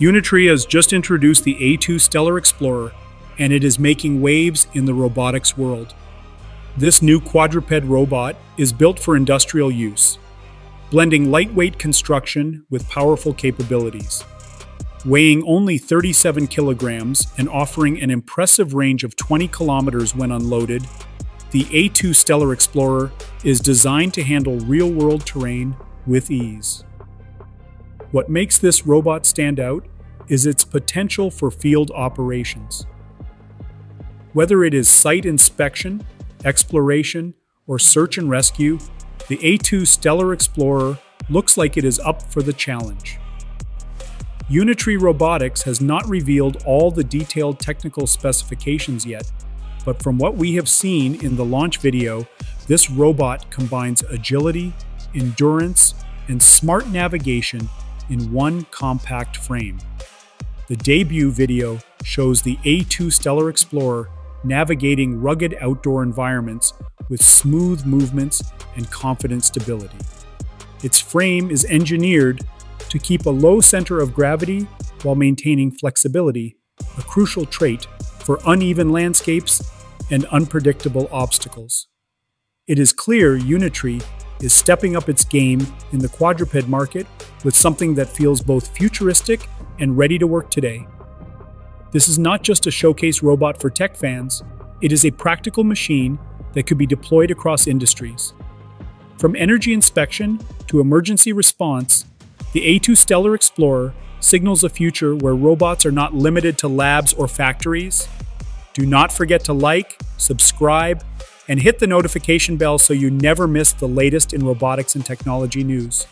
Unitree has just introduced the A2 Stellar Explorer, and it is making waves in the robotics world. This new quadruped robot is built for industrial use, blending lightweight construction with powerful capabilities. Weighing only 37 kilograms and offering an impressive range of 20 kilometers when unloaded, the A2 Stellar Explorer is designed to handle real world terrain with ease. What makes this robot stand out is its potential for field operations. Whether it is site inspection, exploration, or search and rescue, the A2 Stellar Explorer looks like it is up for the challenge. Unitree Robotics has not revealed all the detailed technical specifications yet, but from what we have seen in the launch video, this robot combines agility, endurance, and smart navigation in one compact frame. The debut video shows the A2 Stellar Explorer navigating rugged outdoor environments with smooth movements and confident stability. Its frame is engineered to keep a low center of gravity while maintaining flexibility, a crucial trait for uneven landscapes and unpredictable obstacles. It is clear Unitree is stepping up its game in the quadruped market with something that feels both futuristic and ready to work today. This is not just a showcase robot for tech fans, it is a practical machine that could be deployed across industries. From energy inspection to emergency response, the A2 Stellar Explorer signals a future where robots are not limited to labs or factories. Do not forget to like, subscribe, and hit the notification bell so you never miss the latest in robotics and technology news.